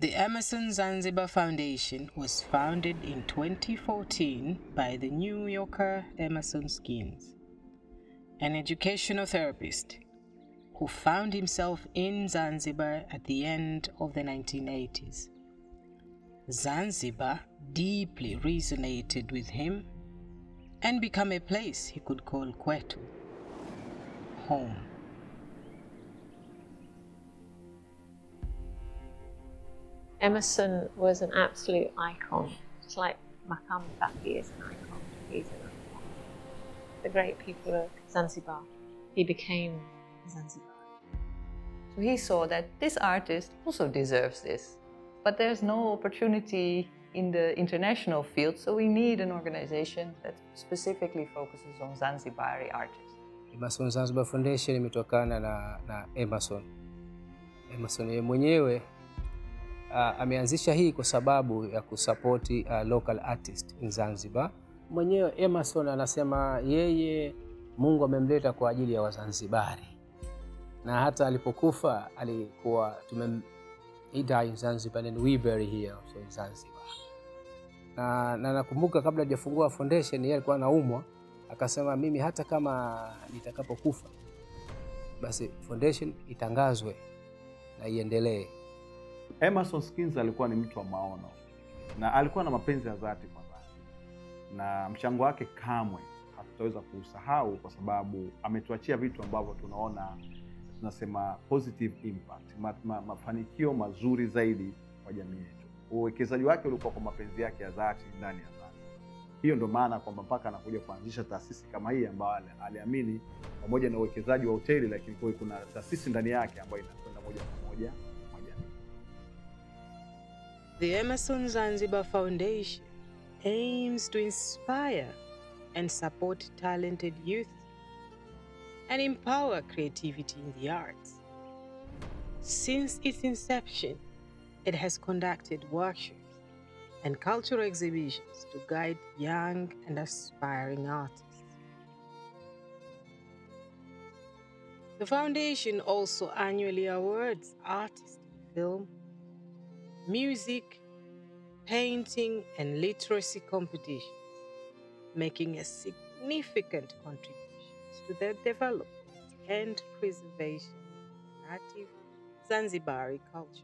The Emerson Zanzibar Foundation was founded in 2014 by the New Yorker Emerson Skins, an educational therapist who found himself in Zanzibar at the end of the 1980s. Zanzibar deeply resonated with him and became a place he could call Kwetu, home. Emerson was an absolute icon. It's like Makam Faki is an icon. He's an icon. The great people of Zanzibar. He became Zanzibar. So he saw that this artist also deserves this. But there's no opportunity in the international field, so we need an organization that specifically focuses on Zanzibari artists. Emerson Zanzibar Foundation imetokana na, na Emerson. Emerson yeye mwenyewe uh, ameanzisha hii kwa sababu ya kusapoti uh, local artist in Zanzibar. Mwenyewe Emerson anasema yeye Mungu amemleta kwa ajili ya Wazanzibari, na hata alipokufa alikuwa tume he died in Zanzibar and we bury here also in Zanzibar. Na, na nakumbuka kabla hajafungua foundation yeye alikuwa anaumwa, akasema mimi hata kama nitakapokufa basi foundation itangazwe na iendelee. Emerson Skins alikuwa ni mtu wa maono na alikuwa na mapenzi ya dhati kwa dhati, na mchango wake kamwe hatutaweza kuusahau kwa sababu ametuachia vitu ambavyo tunaona tunasema positive impact, ma, ma, mafanikio mazuri zaidi kwa jamii yetu. Uwekezaji wake ulikuwa kwa mapenzi yake ya dhati ndani ya Zanzibar. Hiyo ndio maana kwamba mpaka anakuja kuanzisha taasisi kama hii ambayo aliamini pamoja na uwekezaji wa hoteli, lakini kuna taasisi ndani yake ambayo inakwenda moja kwa moja. The Emerson Zanzibar Foundation aims to inspire and support talented youth and empower creativity in the arts. Since its inception, it has conducted workshops and cultural exhibitions to guide young and aspiring artists. The foundation also annually awards artists in film, music, painting, and literacy competitions, making a significant contribution to the development and preservation of native Zanzibari cultures.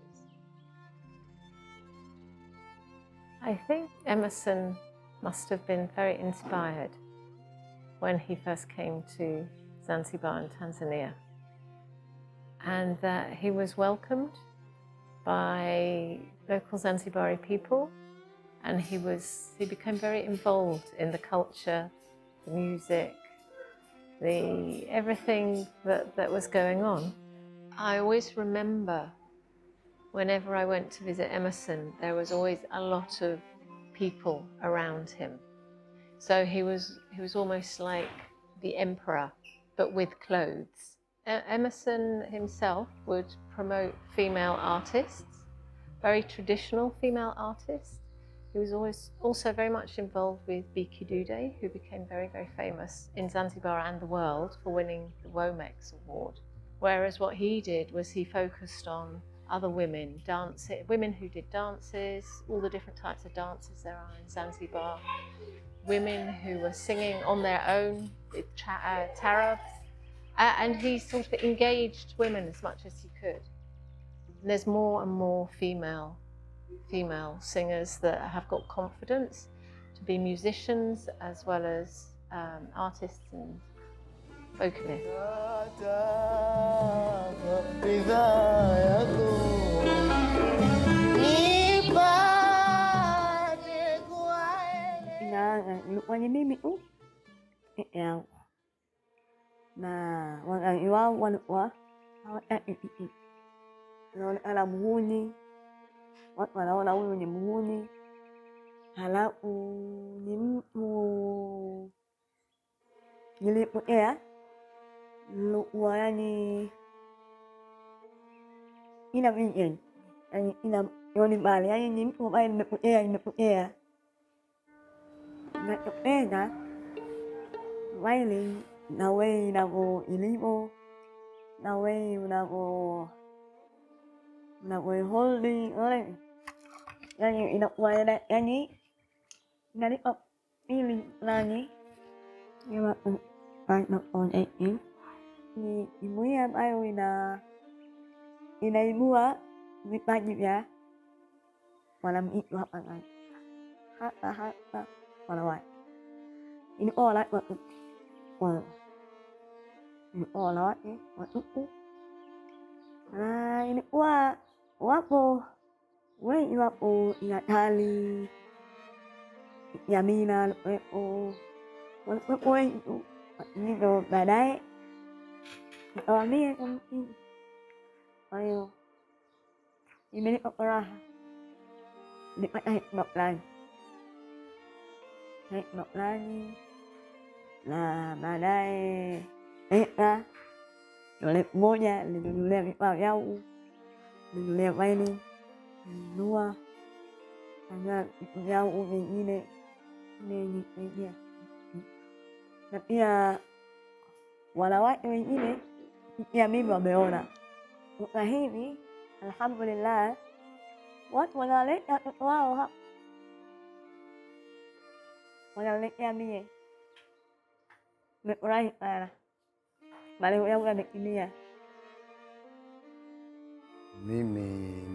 I think Emerson must have been very inspired when he first came to Zanzibar and Tanzania, and that he was welcomed by local Zanzibari people, and he was he became very involved in the culture, the music, the everything that, that was going on. I always remember whenever I went to visit Emerson, there was always a lot of people around him. So he was he was almost like the emperor, but with clothes. Emerson himself would promote female artists, very traditional female artists. He was always also very much involved with Biki Dude, who became very, very famous in Zanzibar and the world for winning the Womex Award. Whereas what he did was he focused on other women, dance, women who did dances, all the different types of dances there are in Zanzibar, women who were singing on their own with tarab, uh, and he sort of engaged women as much as he could. There's more and more female female singers that have got confidence to be musicians as well as um, artists and vocalists. walikuwa hawataki naonekana muhuni, watu wanaona huyu ni muhuni, halafu ni mtu nilipokea nilikuwa yani ina vision yani ina yoni mbali yani ni mtu ambaye nimepokea nimepokea nakupenda waili na wei inavo ilivyo na wei Now we're holding early. Anh nghĩ đọc quay đây, anh nghĩ. Nga đi ốc, đi lên là nhí. Nhưng mà, ừ, anh đọc ổn anh nghĩ. Thì mỗi em ai ôi là, đi đây mua, việc bạn nhịp nhá, Mà làm ít gặp anh anh. Hát ta hát ta, mà là vậy. Ini all right, but, well, ini all right, but, ah, ini wah, wapo wengi, wapo Natali Yamina alikuwepo, walikuwepo wengi tu. Hivyo baadaye nikawambia kwa msingi. Kwa hiyo imenipa furaha, nipata hekima fulani, hekima fulani, na baadaye eka yule mmoja nilinunulia vifaa vyangu, nilinunua na vitu vyangu vingine vimenisaidia, na pia wanawake wengine pia mimi wameona. Sasa hivi, alhamdulillah, watu wanaleta watoto wao hapa, wanaletea mie, mefurahi sana, malengo yangu yametimia. Mimi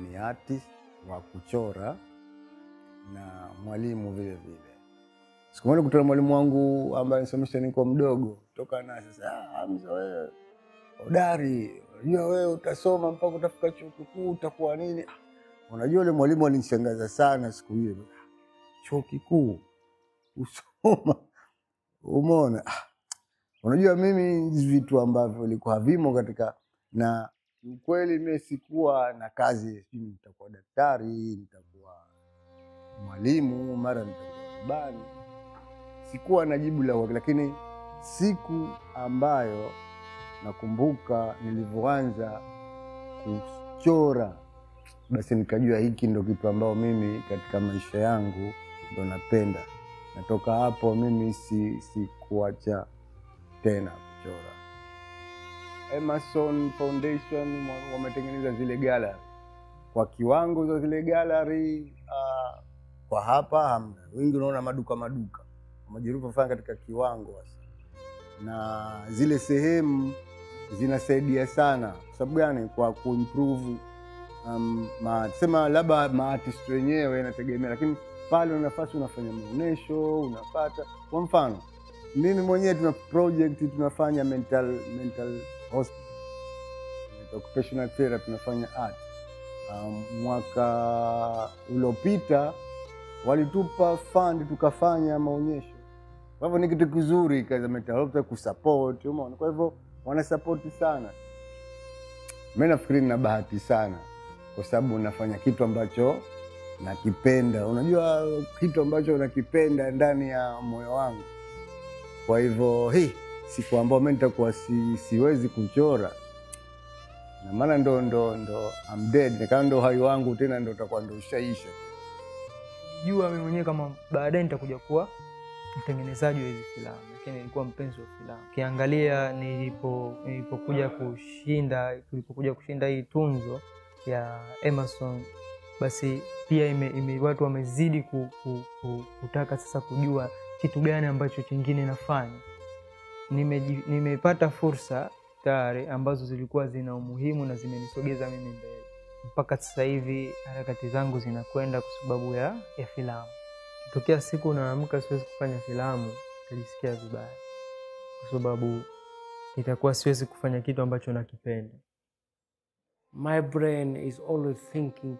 ni artist wa kuchora na mwalimu vile vile. Siku moja kutana mwalimu wangu ambaye nisomesha niko mdogo toka na sasa, "Ah, Hamza wewe hodari, unajua wewe utasoma mpaka utafika chuo kikuu utakuwa nini? Ah, Unajua yule mwalimu alinishangaza sana siku hiyo, chuo kikuu usoma, umeona? Ah, Unajua mimi vitu ambavyo ilikuwa havimo katika na kiukweli mimi sikuwa na kazi, sijui nitakuwa daktari, nitakuwa mwalimu, mara nitakuwa rubani. Sikuwa na jibu la uhakika, lakini siku ambayo nakumbuka nilivyoanza kuchora, basi nikajua hiki ndo kitu ambao mimi katika maisha yangu ndo napenda. Natoka hapo mimi si sikuacha tena kuchora. Emerson Foundation wametengeneza zile gallery kwa kiwango za zile gallery uh, kwa hapa hamna. Wengi unaona maduka maduka majirufu fanya katika kiwango hasa, na zile sehemu zinasaidia sana. Kwa sababu gani? Kwa kuimprove um, ma, sema labda maartist wenyewe inategemea, lakini pale una nafasi unafanya maonesho, unapata. Kwa mfano mimi mwenyewe tuna project tunafanya mental mental hospital occupational therapy tunafanya art. Um, mwaka uliopita walitupa fund tukafanya maonyesho. Kwa hivyo ni kitu kizuri kaza mental health kusupport, umeona. Kwa hivyo wanasapoti sana. Mimi nafikiri nina bahati sana kwa sababu nafanya kitu ambacho nakipenda. Unajua kitu ambacho nakipenda ndani ya moyo wangu. Kwa hivyo hii siku ambayo mimi nitakuwa si, siwezi kuchora na maana ndo ndo ndo I'm dead, kama ndo uhai wangu tena ndo utakuwa ndo ushaisha. jua mimi mwenyewe kama baadaye nitakuja kuwa mtengenezaji wa hizi filamu, lakini nilikuwa mpenzi wa filamu. Ukiangalia nilipo nilipokuja kushinda tulipokuja kushinda hii tunzo ya Emerson, basi pia ime, ime, watu wamezidi ku, ku, ku, kutaka sasa kujua kitu gani ambacho chingine nafanya. Nimeji- Nimepata fursa tayari ambazo zilikuwa zina umuhimu na zimenisogeza mimi mbele mpaka sasa hivi harakati zangu zinakwenda kwa sababu ya, ya filamu. Tokea siku naamka siwezi kufanya filamu, nitajisikia vibaya, kwa sababu itakuwa siwezi kufanya kitu ambacho nakipenda. My brain is always thinking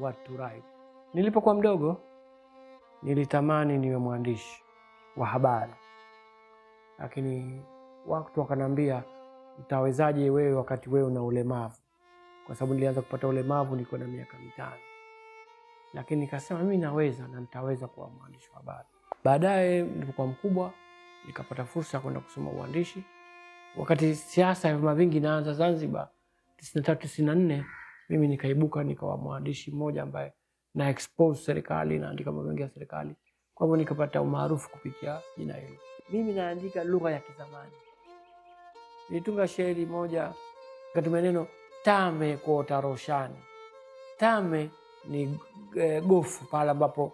what to write. Nilipokuwa mdogo nilitamani niwe mwandishi wa habari, lakini watu wakanambia utawezaje wewe wakati wewe una ulemavu? Kwa sababu nilianza kupata ulemavu niko na miaka mitano, lakini nikasema mimi naweza na nitaweza kuwa mwandishi wa habari. Baadaye nilipokuwa mkubwa nikapata fursa ya kwenda kusoma uandishi, wakati siasa ya vyama vingi inaanza Zanzibar tisini na tatu tisini na nne mimi nikaibuka nikawa mwandishi mmoja ambaye na expose serikali naandika mambo mengi ya serikali. Kwa hivyo nikapata umaarufu kupitia jina hilo. Mimi naandika lugha ya kizamani. Nilitunga shairi moja katumia neno tame kuota roshani. Tame ni eh, gofu, pale ambapo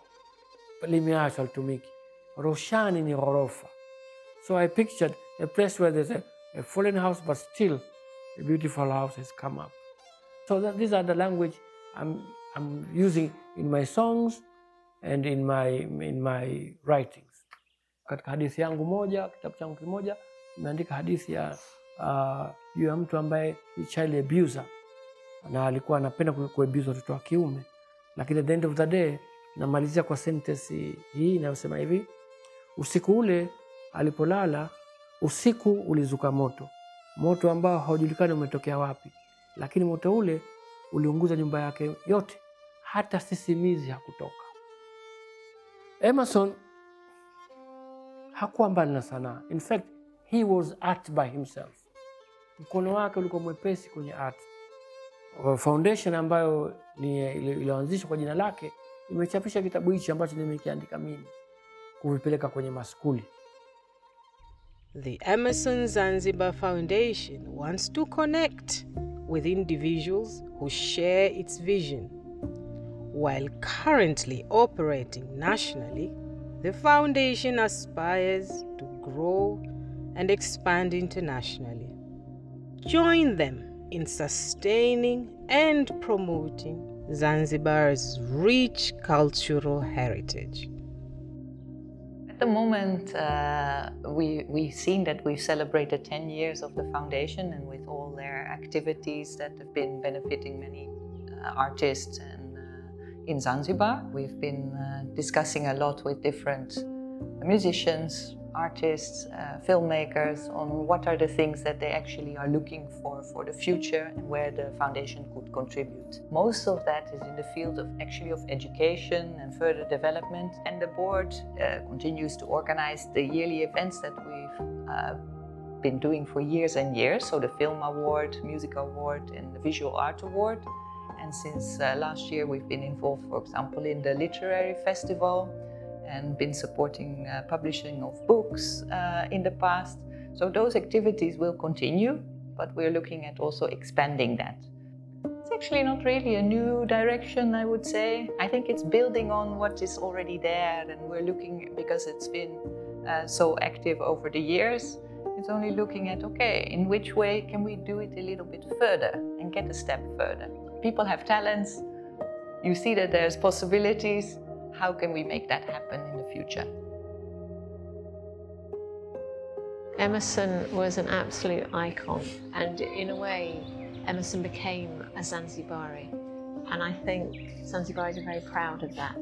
limeachwa litumiki. Roshani ni ghorofa. So I pictured a place where there's a, a fallen house, but still a beautiful house has come up. So that these are the language I'm, I'm using in my songs and in my, in my writings. Katika hadithi yangu moja, kitabu changu kimoja, nimeandika hadithi ya juu juu ya mtu ambaye child abuser. Na alikuwa anapenda ku- kuabuse watoto wa kiume, lakini at the end of the day namalizia kwa sentence hii inayosema hivi: usiku ule alipolala, usiku ulizuka moto, moto ambao haujulikani umetokea wapi, lakini moto ule uliunguza nyumba yake yote, hata sisimizi hakutoka. Emerson hakuwa mbali na sanaa. In fact, he was art by himself. Mkono wake ulikuwa mwepesi kwenye art. Foundation ambayo iliyoanzishwa kwa jina lake imechapisha kitabu hichi ambacho nimekiandika mimi kuvipeleka kwenye maskuli. The Emerson Zanzibar Foundation wants to connect with individuals who share its vision. While currently operating nationally, the foundation aspires to grow and expand internationally. Join them in sustaining and promoting Zanzibar's rich cultural heritage. At the moment, uh, we, we've seen that we've celebrated 10 years of the foundation and with all their activities that have been benefiting many uh, artists and in Zanzibar. We've been uh, discussing a lot with different musicians, artists, uh, filmmakers on what are the things that they actually are looking for for the future and where the foundation could contribute. Most of that is in the field of actually of education and further development and the board uh, continues to organize the yearly events that we've uh, been doing for years and years. So the Film Award, Music Award and the Visual Art Award. And since uh, last year we've been involved, for example, in the Literary Festival and been supporting uh, publishing of books uh, in the past. So those activities will continue, but we're looking at also expanding that. It's actually not really a new direction, I would say. I think it's building on what is already there, and we're looking because it's been uh, so active over the years. It's only looking at okay, in which way can we do it a little bit further and get a step further? People have talents. You see that there's possibilities. How can we make that happen in the future? Emerson was an absolute icon, and in a way, Emerson became a Zanzibari. And I think Zanzibaris are very proud of that.